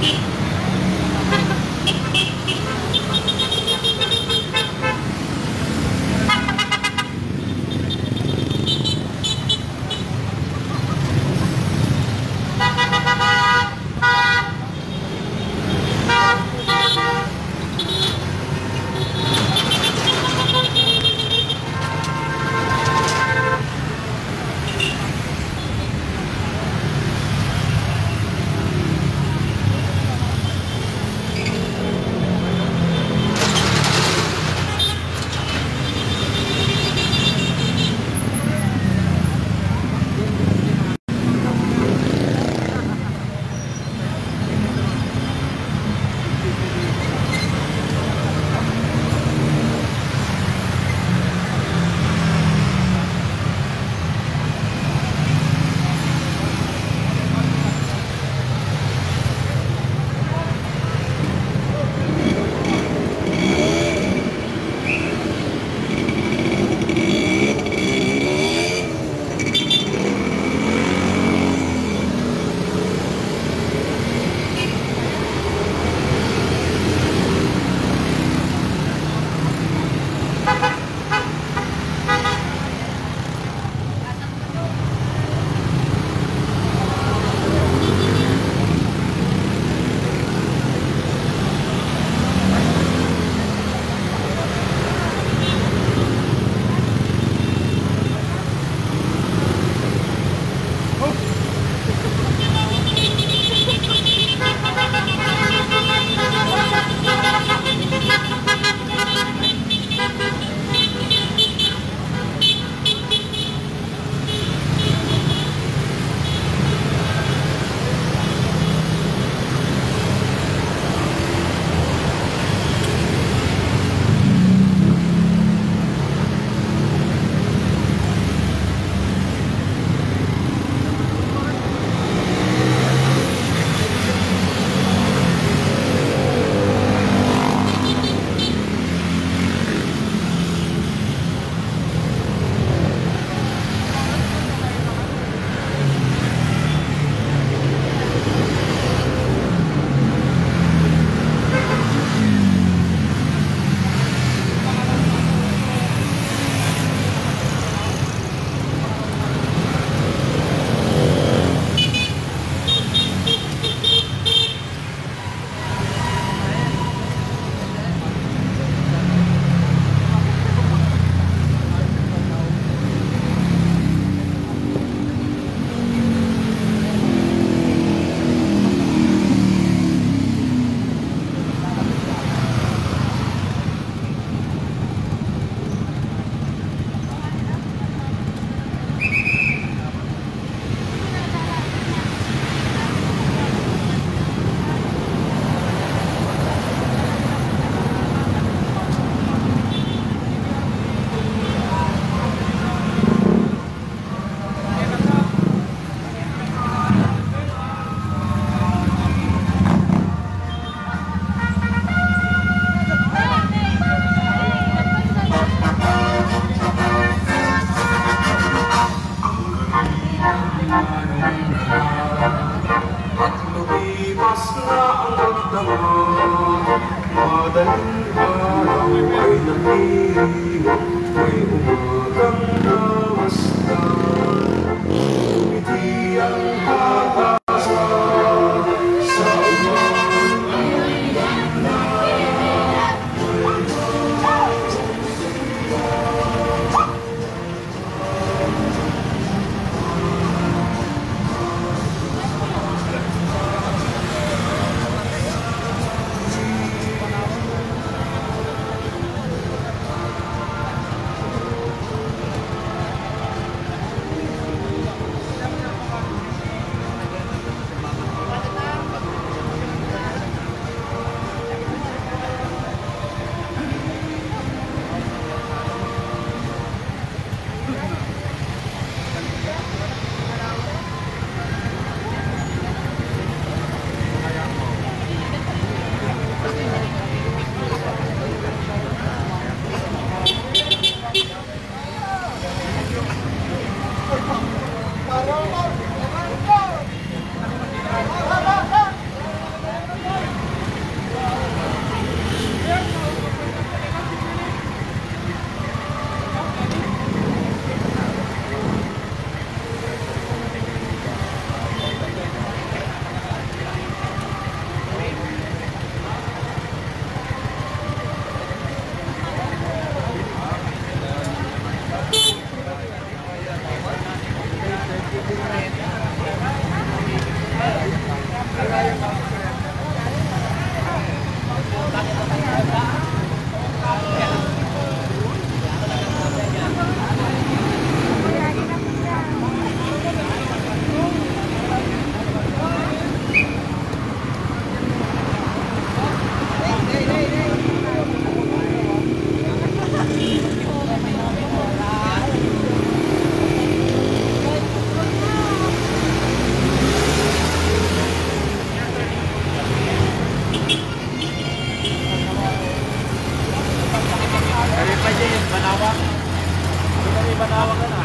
changed. Tanawagan